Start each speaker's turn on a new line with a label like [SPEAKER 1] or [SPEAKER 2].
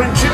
[SPEAKER 1] friendship.